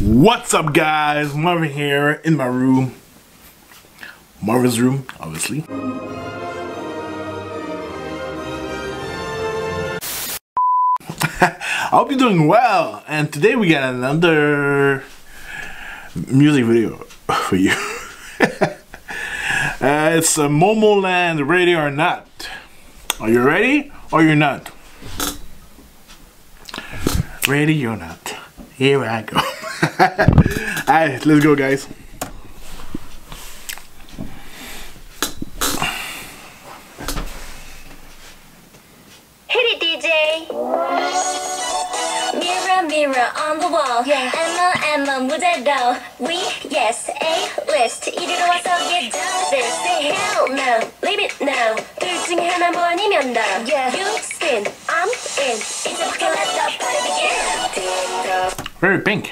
What's up guys? Marvin here in my room. Marvin's room, obviously. I hope you're doing well. And today we got another music video for you. uh, it's a Momoland Ready or Not. Are you ready or you're not? Ready or not? Here I go. Alright, let's go guys. Hit it, DJ. Mirror, mirror on the wall. Emma, Emma, 무대로. We, yes, A list. 이리로 와서 get down this. Say hell no, leave it now. 둘 중에 하나 번이면 더. You spin, I'm in. 이제부터 let the party begin. 틱톡. Very pink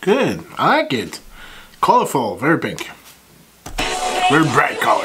good. I like it. Colorful, very pink. Very bright color.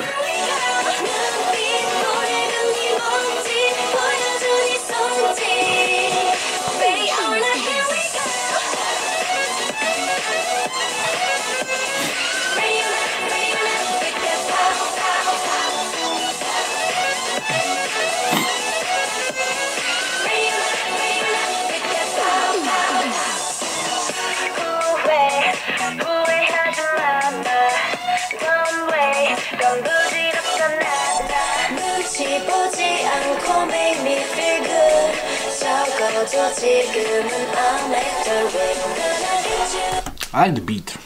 I like the beat.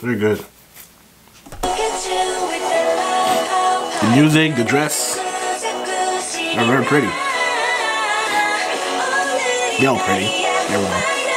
Very good. The music, the dress, are very pretty. They all pretty. Everyone.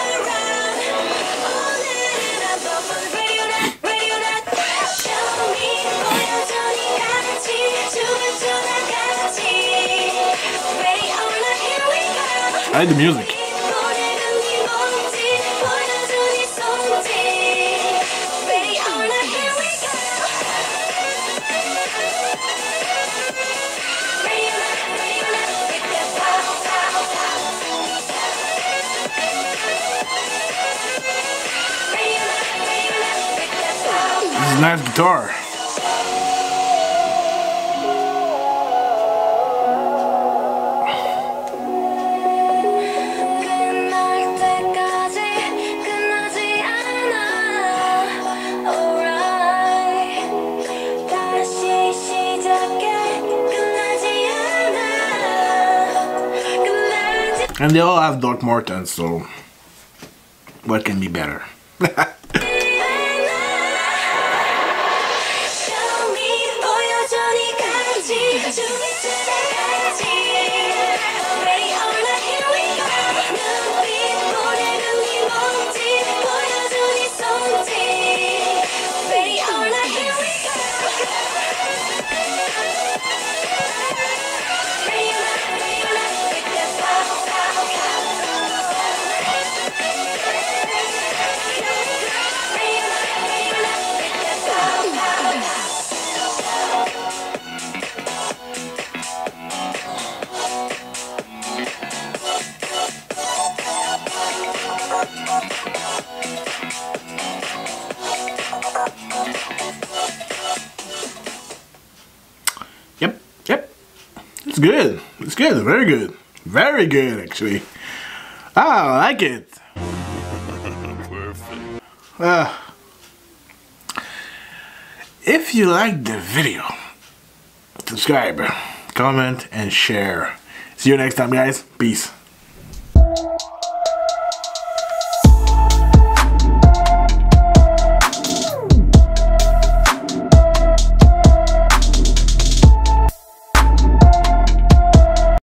With that pow, pow. This is nice guitar. And they all have Doc Martens, so what can be better? It's good. It's good. Very good. Very good, actually. Ah, I like it. Uh, if you like the video, subscribe, comment, and share. See you next time, guys. Peace.